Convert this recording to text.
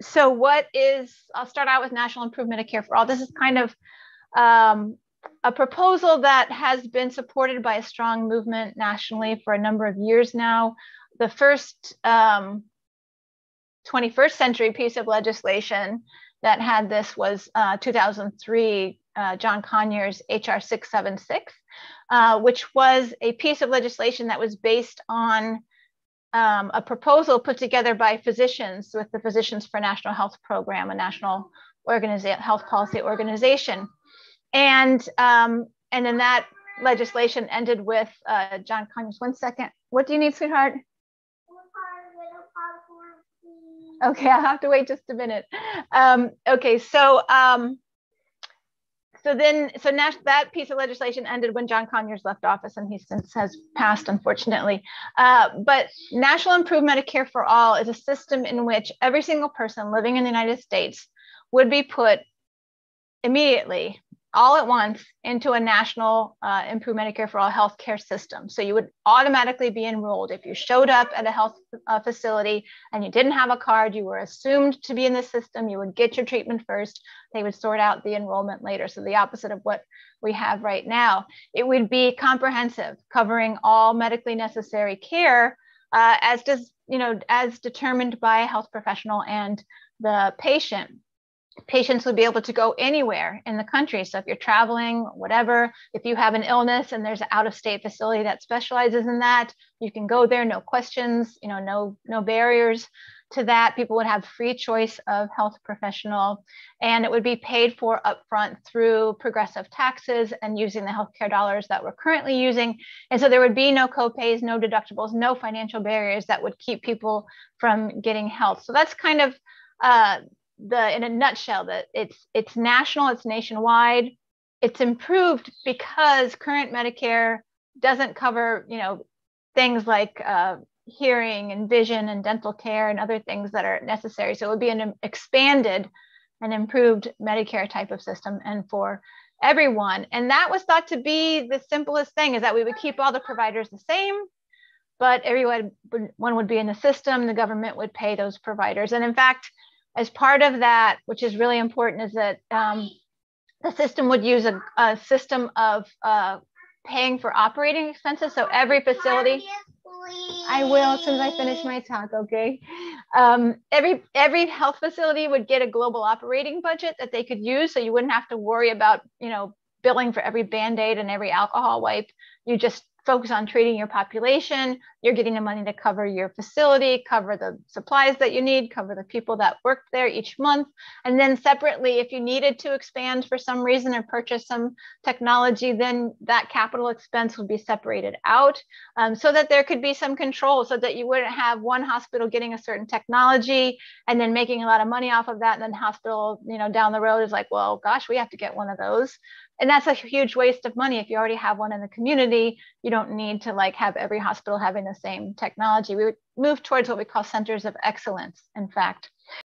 so what is, I'll start out with National Improved Medicare for All. This is kind of um, a proposal that has been supported by a strong movement nationally for a number of years now. The first um, 21st century piece of legislation that had this was uh, 2003, uh, John Conyers HR 676, uh, which was a piece of legislation that was based on um, a proposal put together by physicians with the Physicians for National Health Program, a national organiza- health policy organization. And, um, and then that legislation ended with uh, John Conyers. One second. What do you need, sweetheart? Okay, I'll have to wait just a minute. Um, okay, so um, so then so now that piece of legislation ended when John Conyers left office, and he since has passed, unfortunately. Uh, but National Improved Care for All is a system in which every single person living in the United States would be put immediately all at once into a national uh, improved Medicare for all healthcare system. So you would automatically be enrolled. If you showed up at a health uh, facility and you didn't have a card, you were assumed to be in the system. You would get your treatment first. They would sort out the enrollment later. So the opposite of what we have right now. It would be comprehensive, covering all medically necessary care uh, as does, you know, as determined by a health professional and the patient patients would be able to go anywhere in the country. So if you're traveling, whatever, if you have an illness and there's an out-of-state facility that specializes in that, you can go there, no questions, you know, no no barriers to that. People would have free choice of health professional, and it would be paid for upfront through progressive taxes and using the healthcare dollars that we're currently using. And so there would be no copays, no deductibles, no financial barriers that would keep people from getting health. So that's kind of uh, the in a nutshell that it's it's national, it's nationwide, it's improved because current Medicare doesn't cover you know things like uh, hearing and vision and dental care and other things that are necessary. So it would be an expanded and improved Medicare type of system and for everyone. And that was thought to be the simplest thing is that we would keep all the providers the same, but everyone would, one would be in the system, the government would pay those providers. And in fact, as part of that, which is really important, is that um, the system would use a, a system of uh, paying for operating expenses. So every facility, I will as soon as I finish my talk. Okay, um, every every health facility would get a global operating budget that they could use, so you wouldn't have to worry about you know billing for every band aid and every alcohol wipe. You just focus on treating your population. You're getting the money to cover your facility, cover the supplies that you need, cover the people that work there each month. And then separately, if you needed to expand for some reason or purchase some technology, then that capital expense would be separated out um, so that there could be some control so that you wouldn't have one hospital getting a certain technology and then making a lot of money off of that. And then hospital, you know, down the road is like, well, gosh, we have to get one of those and that's a huge waste of money. If you already have one in the community you don't need to like have every hospital having the same technology. We would move towards what we call centers of excellence in fact